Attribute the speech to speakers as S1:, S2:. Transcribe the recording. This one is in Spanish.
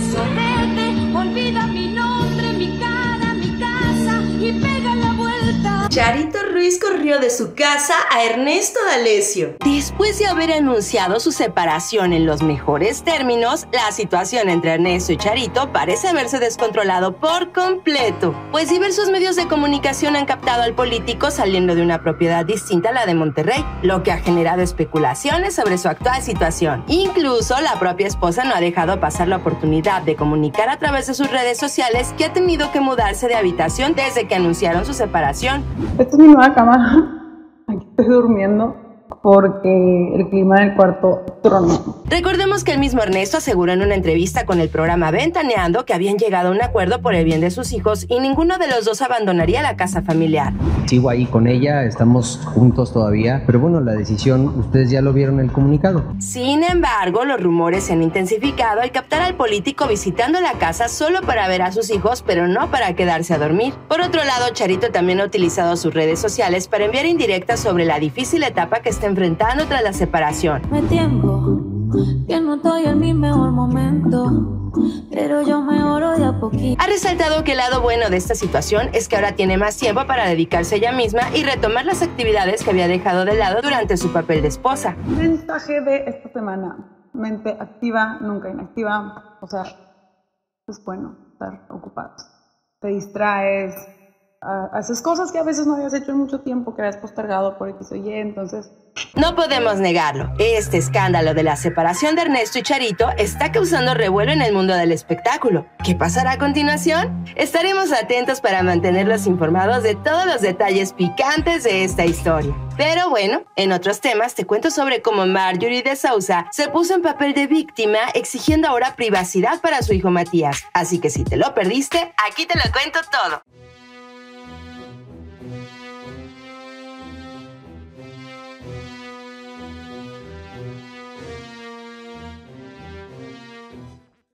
S1: eso, vete, olvida mi nombre, mi cara, mi casa y pega la vuelta.
S2: Charito Ruiz corrió de su casa a Ernesto D'Alessio. Después de haber anunciado su separación en los mejores términos, la situación entre Ernesto y Charito parece haberse descontrolado por completo, pues diversos medios de comunicación han captado al político saliendo de una propiedad distinta a la de Monterrey, lo que ha generado especulaciones sobre su actual situación. Incluso la propia esposa no ha dejado pasar la oportunidad de comunicar a través de sus redes sociales que ha tenido que mudarse de habitación desde que anunciaron su separación.
S3: Esta es mi nueva cama. Aquí estoy durmiendo porque el clima del cuarto tronó.
S2: Recordemos que el mismo Ernesto aseguró en una entrevista con el programa Ventaneando que habían llegado a un acuerdo por el bien de sus hijos y ninguno de los dos abandonaría la casa familiar.
S4: Sigo ahí con ella, estamos juntos todavía, pero bueno, la decisión, ustedes ya lo vieron en el comunicado.
S2: Sin embargo, los rumores se han intensificado al captar al político visitando la casa solo para ver a sus hijos, pero no para quedarse a dormir. Por otro lado, Charito también ha utilizado sus redes sociales para enviar indirectas sobre la difícil etapa que está enfrentando tras la separación.
S1: Me tiempo, que no estoy en mi mejor momento, pero yo mejoro de a poquito.
S2: Ha resaltado que el lado bueno de esta situación es que ahora tiene más tiempo para dedicarse a ella misma y retomar las actividades que había dejado de lado durante su papel de esposa.
S3: Mensaje de esta semana. Mente activa, nunca inactiva. O sea, es bueno estar ocupado. Te distraes, ah, haces cosas que a veces no habías hecho en mucho tiempo, que habías postergado por X o Y, entonces
S2: No podemos negarlo, este escándalo de la separación de Ernesto y Charito está causando revuelo en el mundo del espectáculo. ¿Qué pasará a continuación? Estaremos atentos para mantenerlos informados de todos los detalles picantes de esta historia. Pero bueno, en otros temas te cuento sobre cómo Marjorie de Sousa se puso en papel de víctima exigiendo ahora privacidad para su hijo Matías. Así que si te lo perdiste, aquí te lo cuento todo.